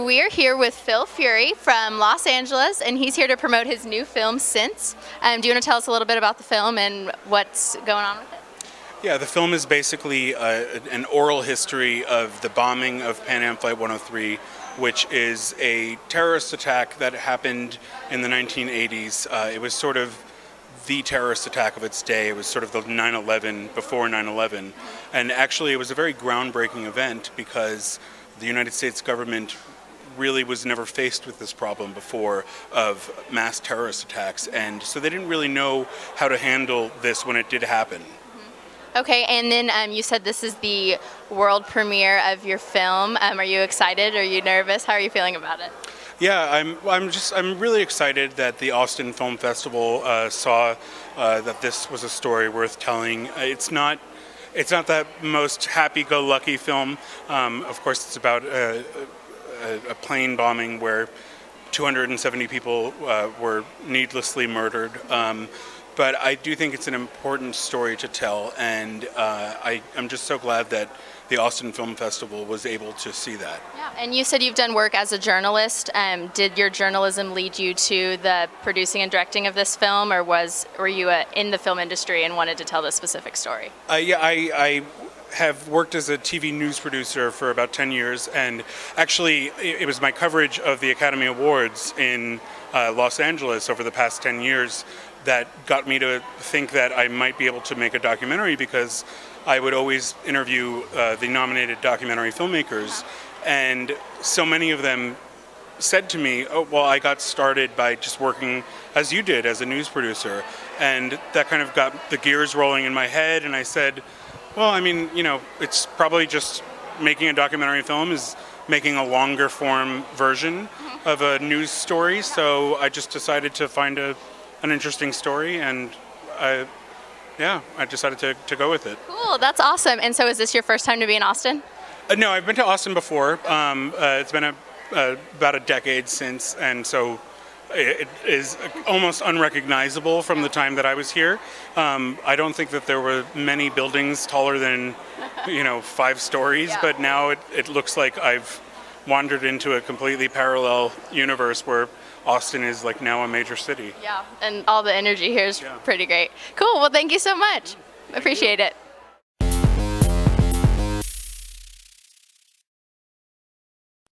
We're here with Phil Furey from Los Angeles, and he's here to promote his new film, Since. Um, do you want to tell us a little bit about the film and what's going on with it? Yeah, the film is basically uh, an oral history of the bombing of Pan Am Flight 103, which is a terrorist attack that happened in the 1980s. Uh, it was sort of the terrorist attack of its day. It was sort of the 9 11 before 9 11. And actually, it was a very groundbreaking event because the United States government really was never faced with this problem before of mass terrorist attacks, and so they didn't really know how to handle this when it did happen. Okay, and then um, you said this is the world premiere of your film. Um, are you excited? Are you nervous? How are you feeling about it? Yeah, I'm. I'm just. I'm really excited that the Austin Film Festival uh, saw uh, that this was a story worth telling. It's not. It's not that most happy-go-lucky film. Um, of course, it's about uh, plane bombing where 270 people uh, were needlessly murdered. Um, but I do think it's an important story to tell, and uh, I, am just so glad that the Austin Film Festival was able to see that. Yeah, and you said you've done work as a journalist. Um, did your journalism lead you to the producing and directing of this film, or was were you uh, in the film industry and wanted to tell this specific story? Uh, yeah, I, I have worked as a TV news producer for about 10 years, and actually, it was my coverage of the Academy Awards in uh, Los Angeles over the past 10 years that got me to think that I might be able to make a documentary because I would always interview uh, the nominated documentary filmmakers, and so many of them said to me, "Oh, well, I got started by just working as you did as a news producer," and that kind of got the gears rolling in my head, and I said well, I mean, you know, it's probably just making a documentary film is making a longer form version mm-hmm. of a news story. So I just decided to find a, an interesting story and I, yeah, I decided to, to go with it. Cool, that's awesome. And so is this your first time to be in Austin? Uh, no, I've been to Austin before. Um, uh, it's been a, uh, about a decade since, and so it is almost unrecognizable from the time that I was here. Um, I don't think that there were many buildings taller than, you know, five stories, yeah. but now it, it looks like I've wandered into a completely parallel universe where Austin is like now a major city. Yeah, and all the energy here is yeah. pretty great. Cool. Well, thank you so much. Thank Appreciate you. it.